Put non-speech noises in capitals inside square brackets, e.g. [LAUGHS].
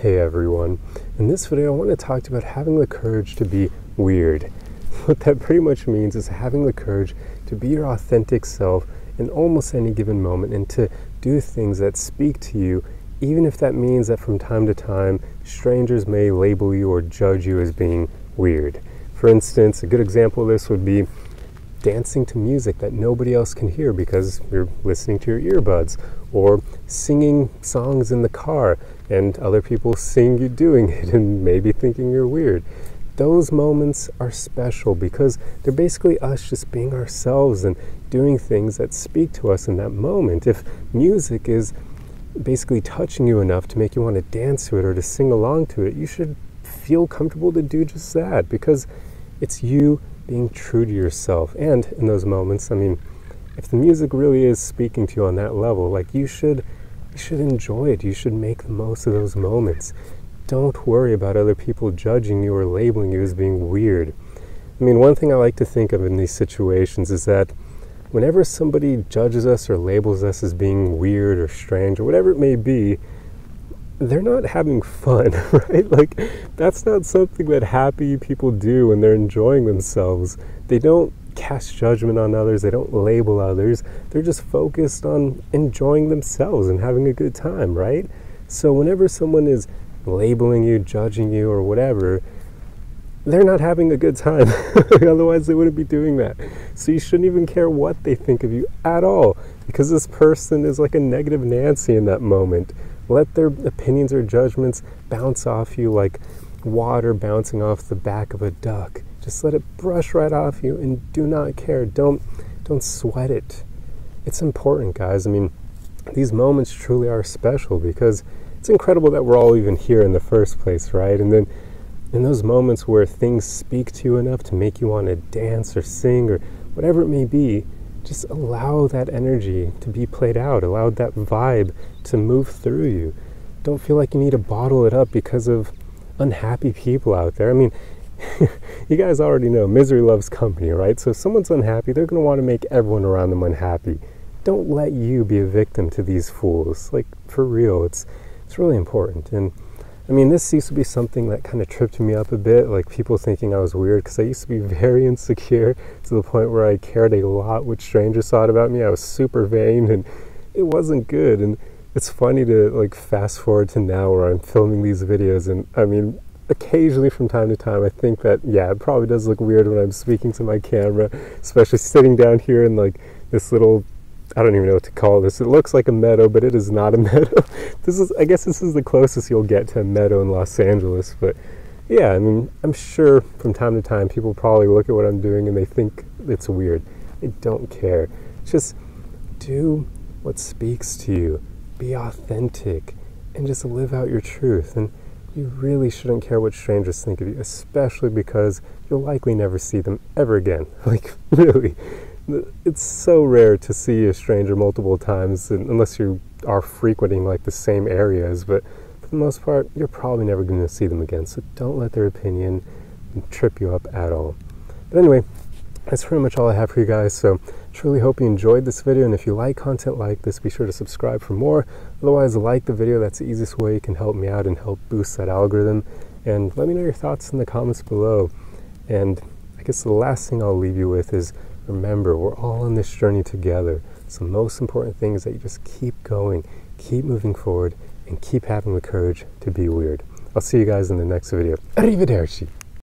Hey everyone. In this video, I want to talk about having the courage to be weird. [LAUGHS] What that pretty much means is having the courage to be your authentic self in almost any given moment and to do things that speak to you, even if that means that from time to time strangers may label you or judge you as being weird. For instance, a good example of this would be dancing to music that nobody else can hear because you're listening to your earbuds, or singing songs in the car and other people seeing you doing [LAUGHS] it and maybe thinking you're weird. Those moments are special because they're basically us just being ourselves and doing things that speak to us in that moment. If music is basically touching you enough to make you want to dance to it or to sing along to it, you should feel comfortable to do just that because it's you being true to yourself. And in those moments, I mean, if the music really is speaking to you on that level, like you should you should enjoy it. You should make the most of those moments. Don't worry about other people judging you or labeling you as being weird. I mean, one thing I like to think of in these situations is that whenever somebody judges us or labels us as being weird or strange or whatever it may be, they're not having fun, [LAUGHS] right? Like, that's not something that happy people do when they're enjoying themselves. They don't cast judgment on others, they don't label others. They're just focused on enjoying themselves and having a good time, right? So, whenever someone is labeling you, judging you, or whatever, they're not having a good time. [LAUGHS] Otherwise, they wouldn't be doing that. So, you shouldn't even care what they think of you at all because this person is like a negative Nancy in that moment. Let their opinions or judgments bounce off you like water bouncing off the back of a duck. Just let it brush right off you and do not care. Don't don't sweat it. It's important, guys. I mean, these moments truly are special because it's incredible that we're all even here in the first place, right? And then in those moments where things speak to you enough to make you want to dance or sing or whatever it may be, just allow that energy to be played out, allow that vibe to move through you. Don't feel like you need to bottle it up because of unhappy people out there. I mean, [LAUGHS] you guys already know misery loves company, right? So if someone's unhappy, they're going to want to make everyone around them unhappy. Don't let you be a victim to these fools. Like for real, it's it's really important. And I mean, this used to be something that kind of tripped me up a bit, like people thinking I was weird, because I used to be [LAUGHS] very insecure to the point where I cared a lot what strangers thought about me. I was super vain, and it wasn't good. And it's funny to like fast forward to now where I'm filming these videos, and I mean, occasionally from time to time, I think that yeah, it probably does look weird when I'm speaking to my camera, especially sitting down here in like this little I don't even know what to call this. It looks like a meadow, but it is not a [LAUGHS] meadow. this is, I guess, this is the closest you'll get to a meadow in Los Angeles. But yeah, I mean, I'm sure from time to time people probably look at what I'm doing and they think it's weird. I don't care. Just do what speaks to you. Be authentic, and just live out your truth. And you really shouldn't care what strangers think of you, especially because you'll likely never see them ever again. [LAUGHS] Like, really. It's so rare to see a stranger multiple times unless you are frequenting like the same areas but for the most part you're probably never going to see them again. So don't let their opinion trip you up at all. But anyway that's pretty much all i have for you guys so truly hope you enjoyed this video and if you like content like this be sure to subscribe for more otherwise like the video that's the easiest way you can help me out and help boost that algorithm and let me know your thoughts in the comments below and i guess the last thing i'll leave you with is remember, we're all on this journey together. So, the most important thing is that you just keep going, keep moving forward, and keep having the courage to be weird. I'll see you guys in the next video. Arrivederci.